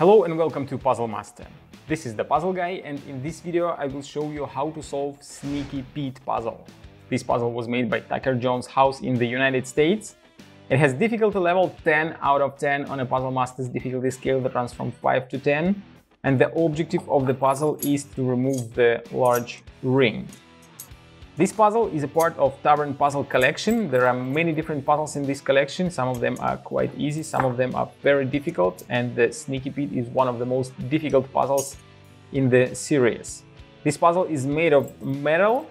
Hello and welcome to Puzzle Master. This is the Puzzle Guy and in this video I will show you how to solve Sneaky Pete puzzle. This puzzle was made by Tucker Jones House in the United States. It has difficulty level 10 out of 10 on a Puzzle Master's difficulty scale that runs from 5 to 10 and the objective of the puzzle is to remove the large ring. This puzzle is a part of Tavern Puzzle Collection. There are many different puzzles in this collection. Some of them are quite easy, some of them are very difficult, and the Sneaky Pete is one of the most difficult puzzles in the series. This puzzle is made of metal,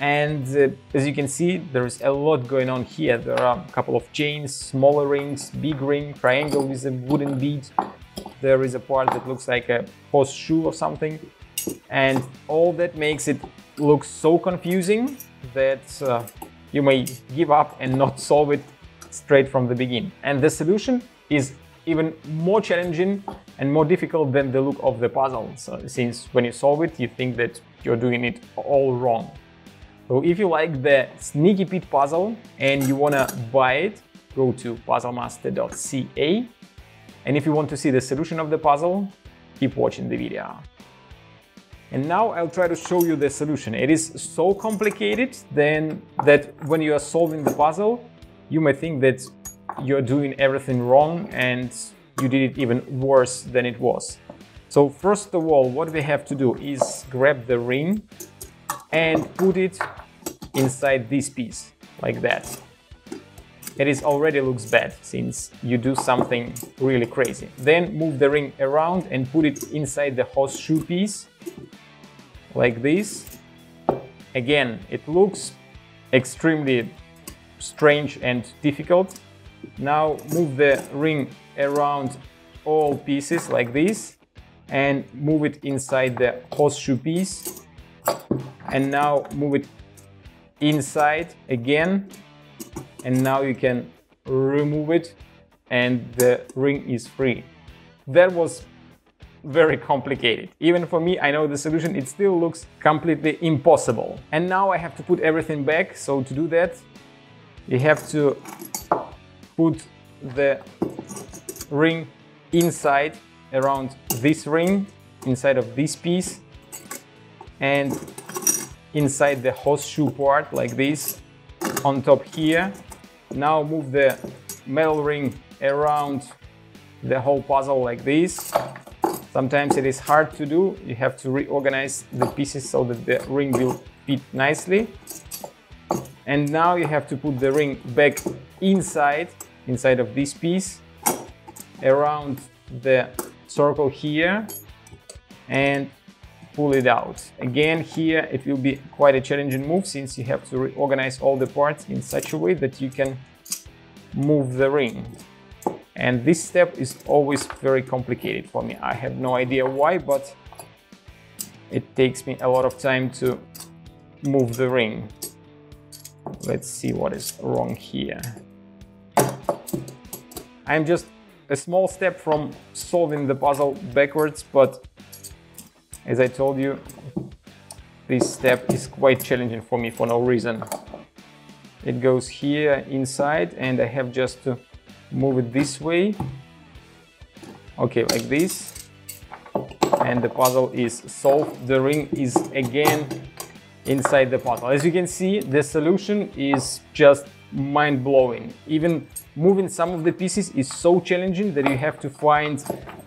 and uh, as you can see, there is a lot going on here. There are a couple of chains, smaller rings, big ring, triangle with a wooden bead. There is a part that looks like a horseshoe or something. And all that makes it look so confusing that uh, you may give up and not solve it straight from the beginning. And the solution is even more challenging and more difficult than the look of the puzzle, so, since when you solve it, you think that you're doing it all wrong. So if you like the Sneaky Pete puzzle and you wanna buy it, go to puzzlemaster.ca. And if you want to see the solution of the puzzle, keep watching the video. And now I'll try to show you the solution. It is so complicated then that when you are solving the puzzle, you may think that you're doing everything wrong and you did it even worse than it was. So first of all, what we have to do is grab the ring and put it inside this piece, like that. It is already looks bad since you do something really crazy. Then move the ring around and put it inside the horseshoe piece like this. Again, it looks extremely strange and difficult. Now move the ring around all pieces like this and move it inside the horseshoe piece. And now move it inside again. And now you can remove it and the ring is free. That was very complicated. Even for me, I know the solution, it still looks completely impossible. And now I have to put everything back. So to do that, you have to put the ring inside around this ring, inside of this piece, and inside the horseshoe part like this, on top here. Now move the metal ring around the whole puzzle like this Sometimes it is hard to do. You have to reorganize the pieces so that the ring will fit nicely. And now you have to put the ring back inside, inside of this piece, around the circle here and pull it out. Again, here it will be quite a challenging move since you have to reorganize all the parts in such a way that you can move the ring. And this step is always very complicated for me. I have no idea why, but it takes me a lot of time to move the ring. Let's see what is wrong here. I'm just a small step from solving the puzzle backwards, but as I told you, this step is quite challenging for me for no reason. It goes here inside and I have just to move it this way. Okay like this. And the puzzle is solved. The ring is again inside the puzzle. As you can see the solution is just mind-blowing. Even moving some of the pieces is so challenging that you have to find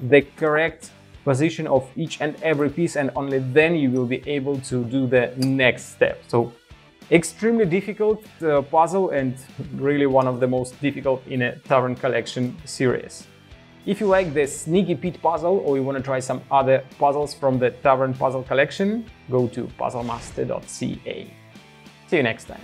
the correct position of each and every piece and only then you will be able to do the next step. So Extremely difficult uh, puzzle and really one of the most difficult in a Tavern Collection series. If you like the Sneaky Pete puzzle or you want to try some other puzzles from the Tavern Puzzle Collection, go to puzzlemaster.ca. See you next time.